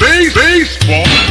base, baseball.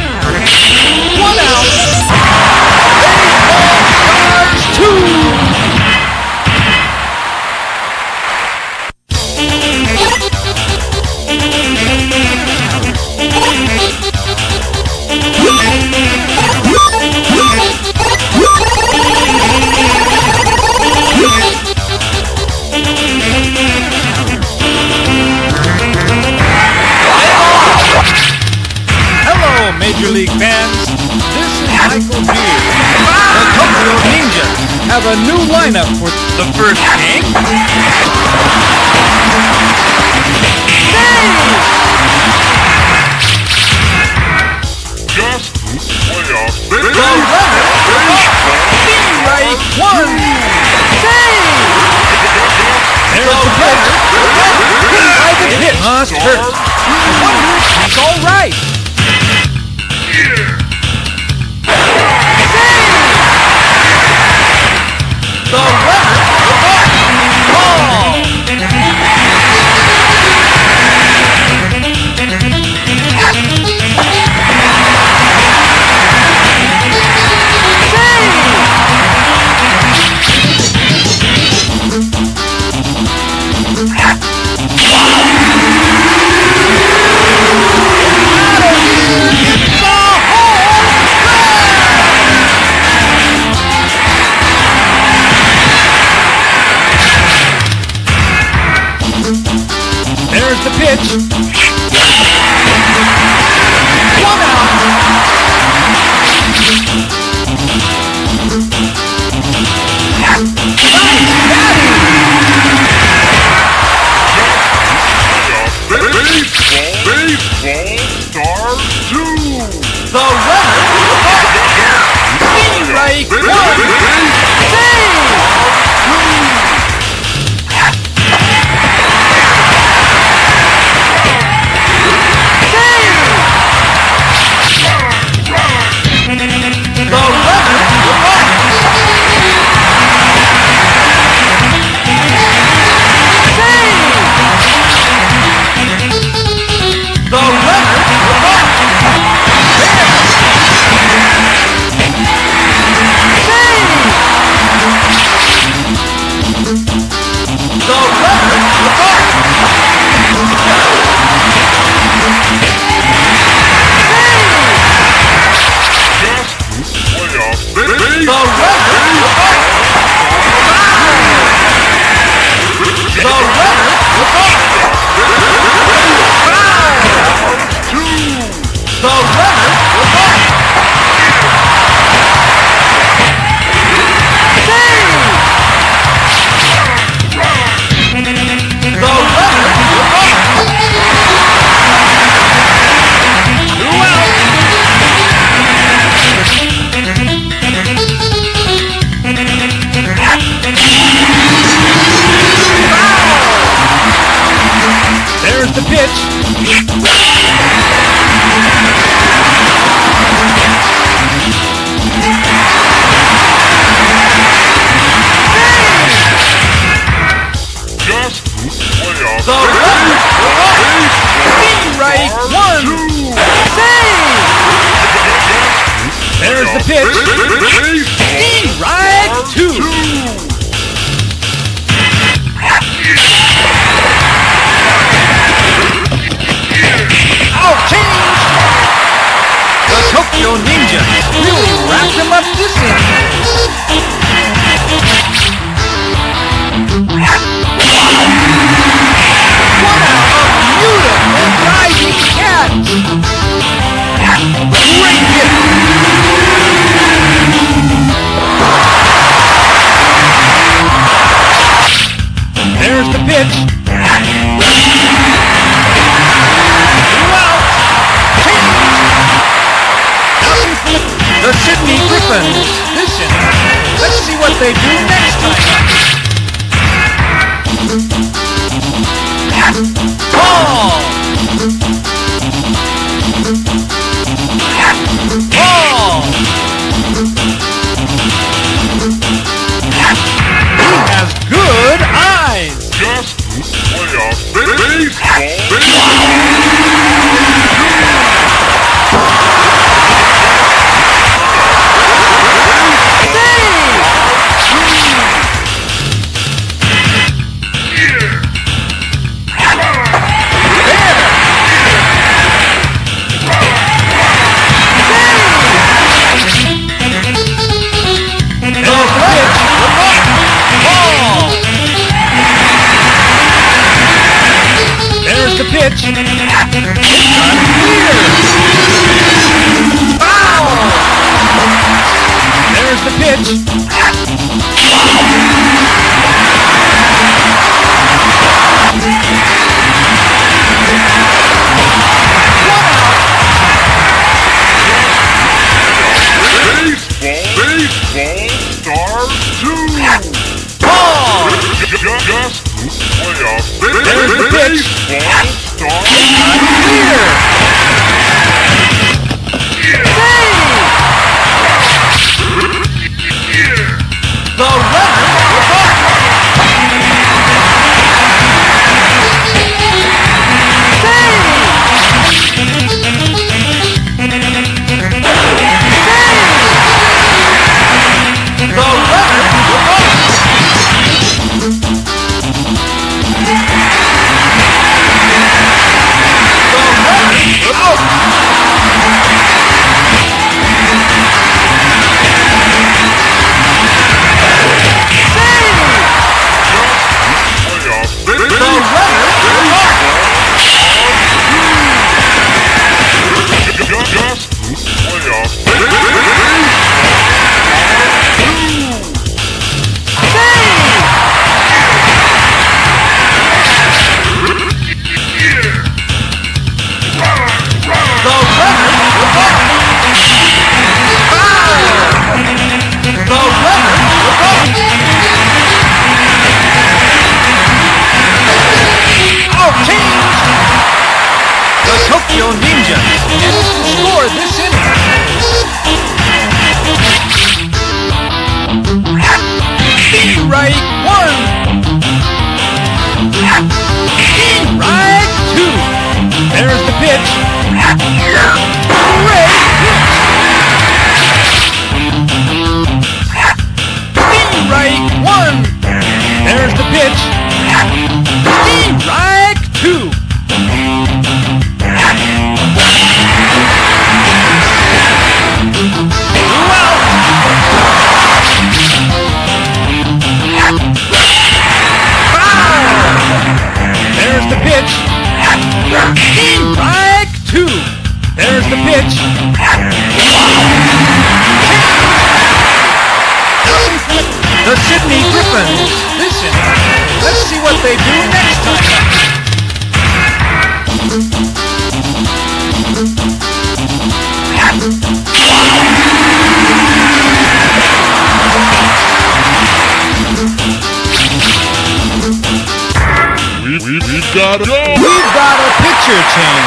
The record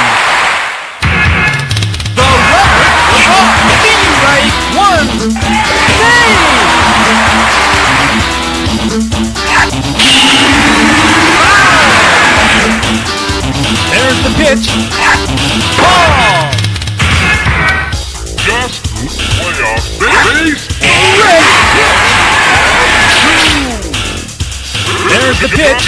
was up in right ah! There's the pitch. Ball! Just playoff base. Great pitch. There's the pitch.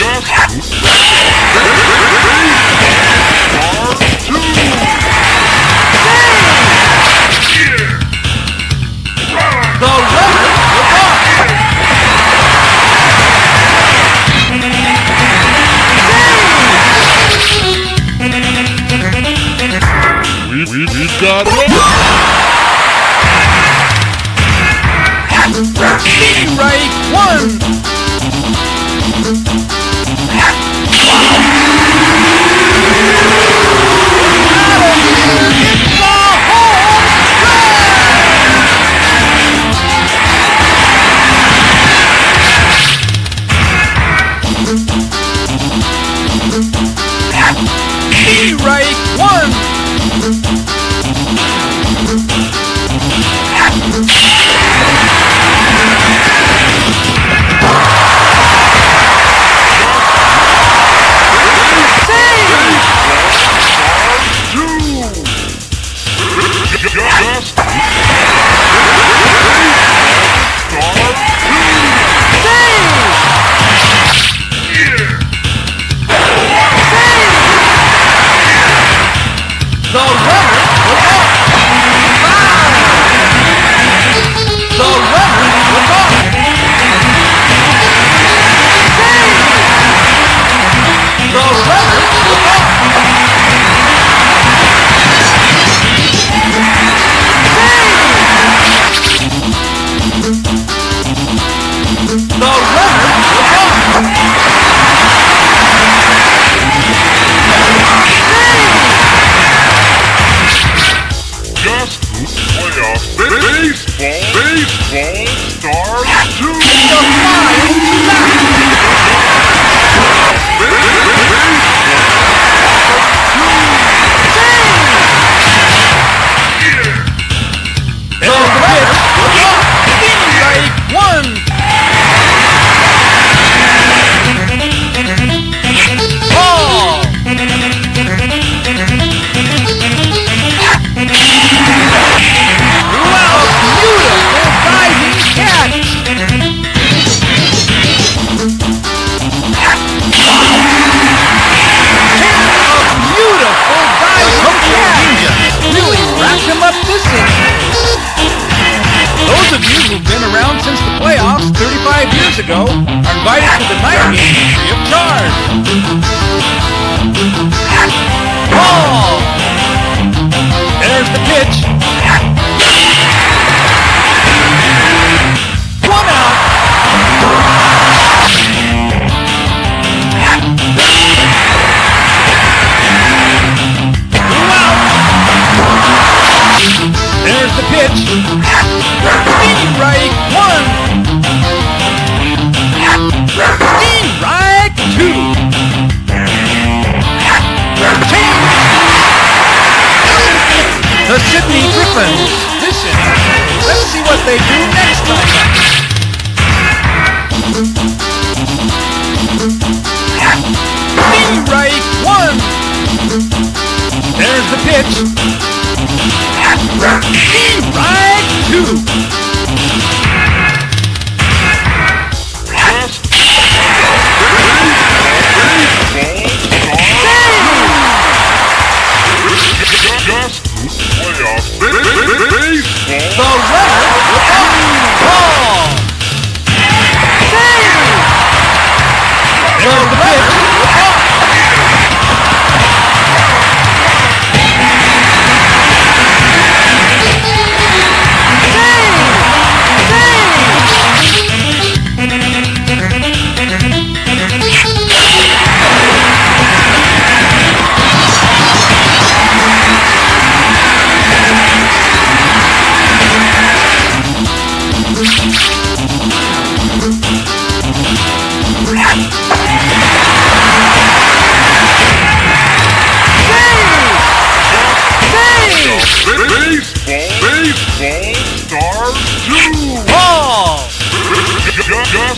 Thank you.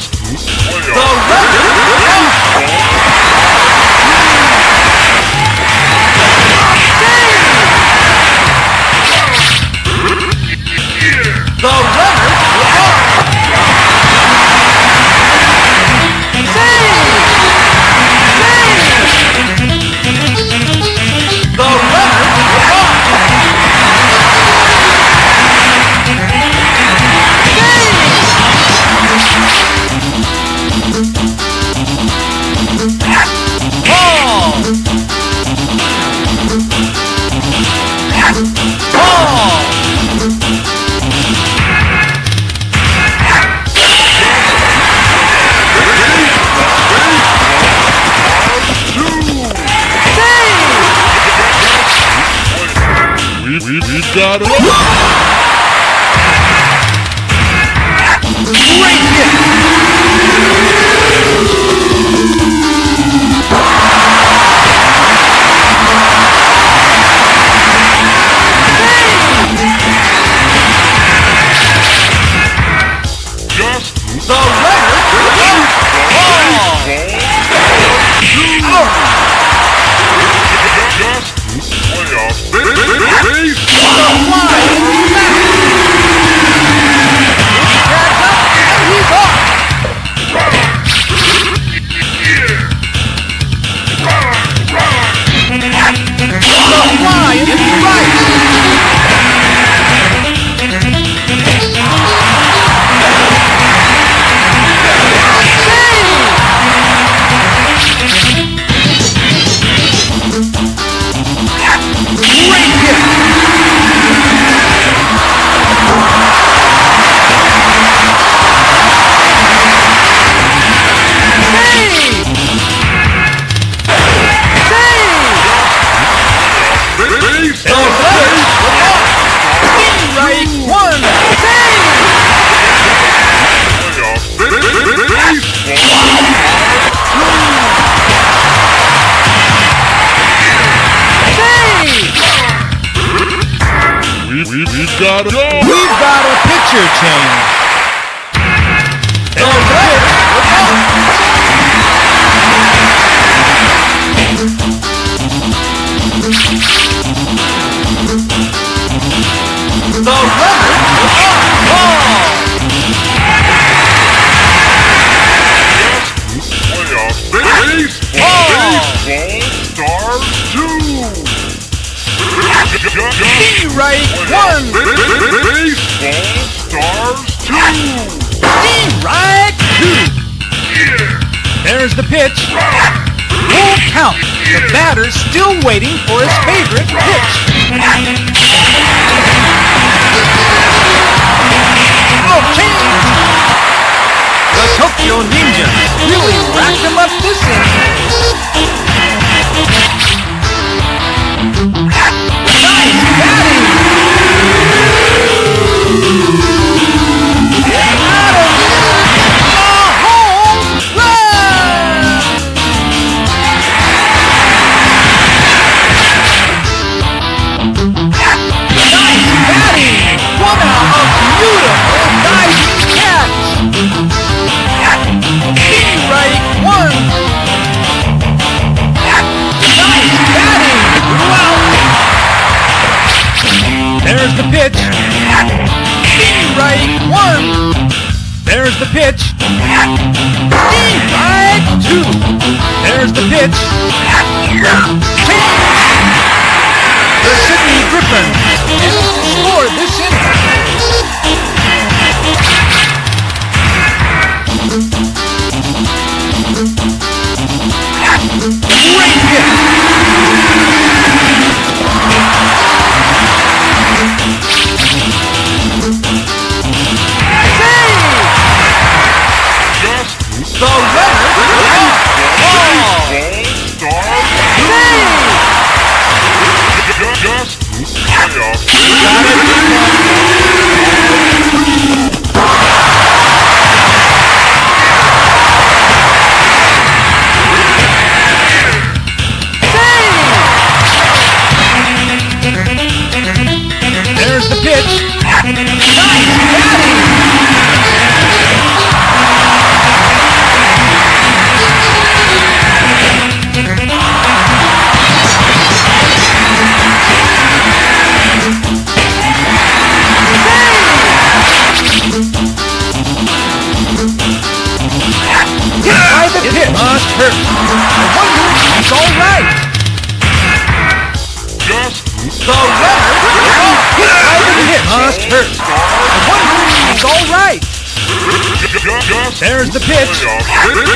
The Legend the Leonard Sharp Ball! Just playoff pitch. Strike two. There's the pitch. The Sydney Griffin. The pitch.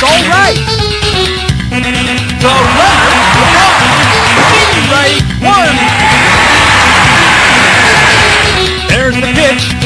it's all right. Go left, one. There's the pitch.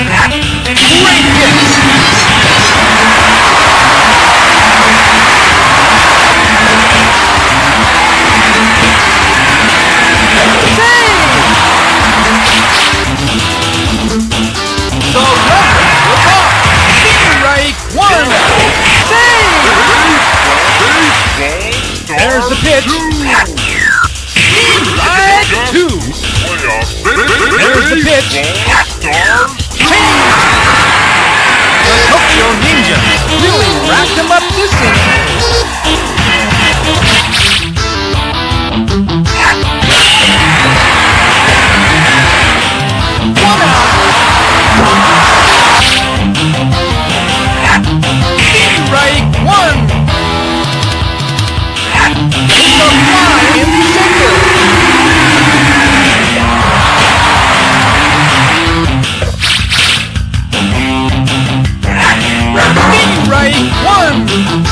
hit. Slide two. There's the pitch. The Tokyo Ninja really racked him up this inning. Bye.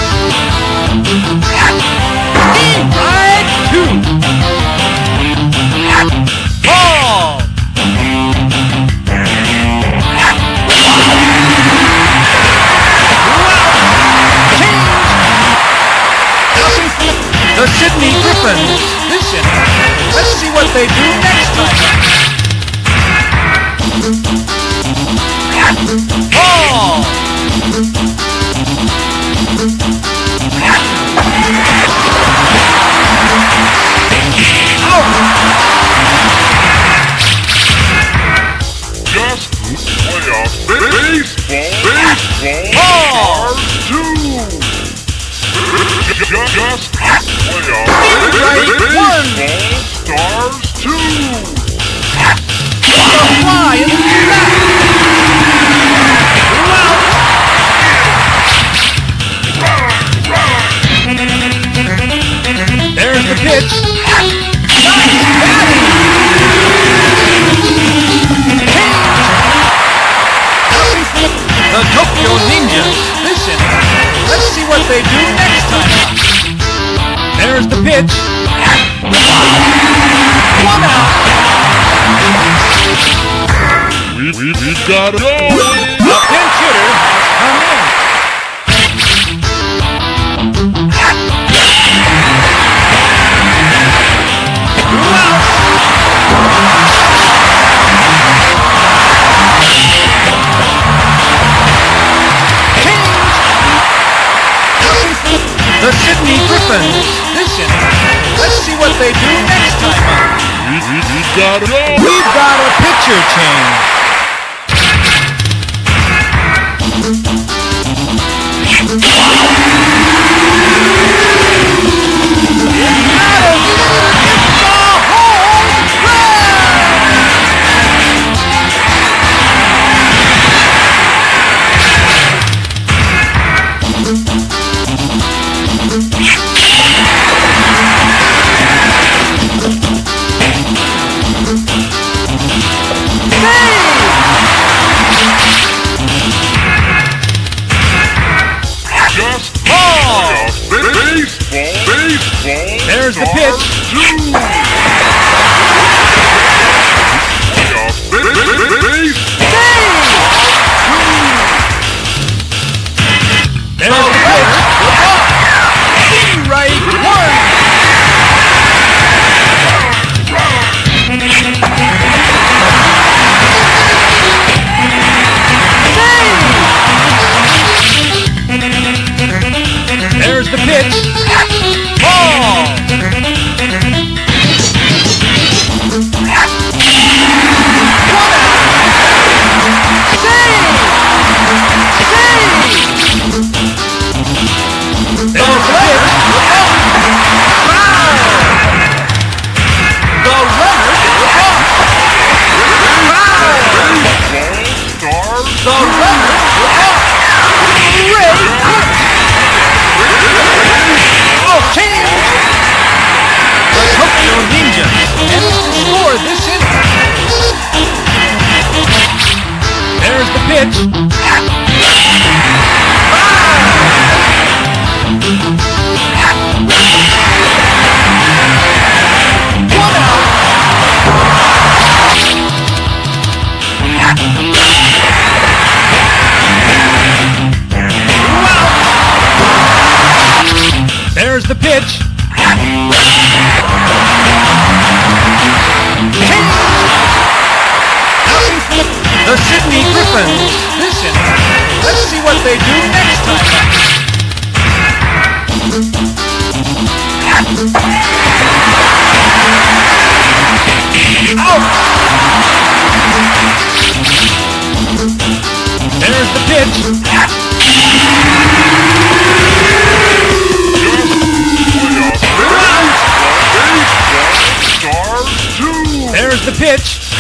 they do next time. There's the pitch. One out. We, we, we gotta go. for Sydney Griffins. Listen, let's see what they do next time. We've got a picture change. you. There's the pitch. The Sydney Griffins. Let's see what they do next time. Out! There's the pitch. There's the pitch.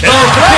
There's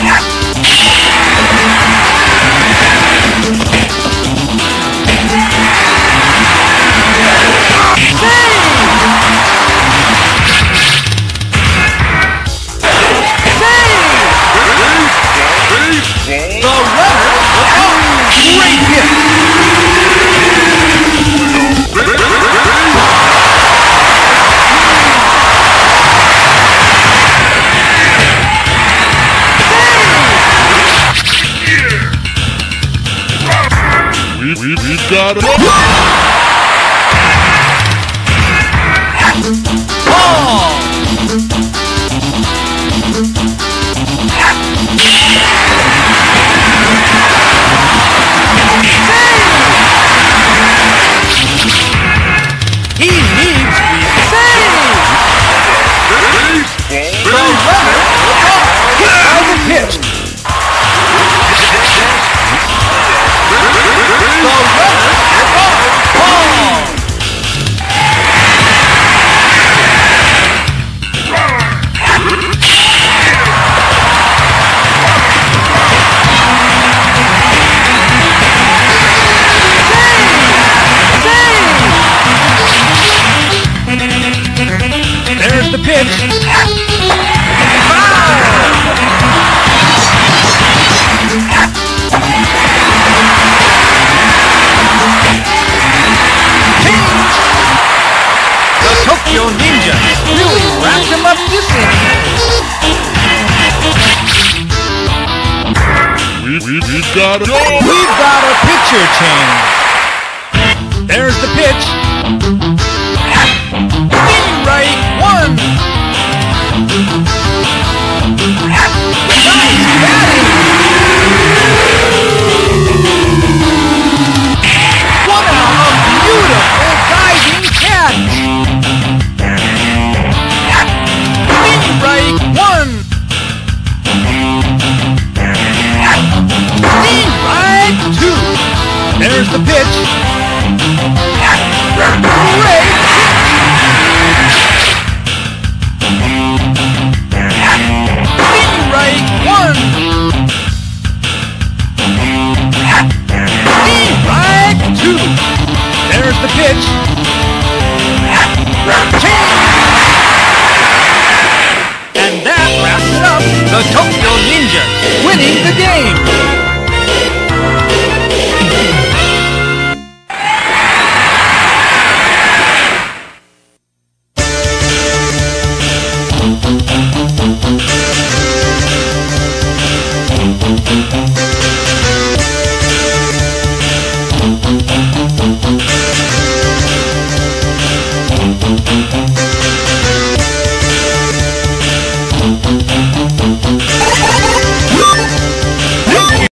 got him.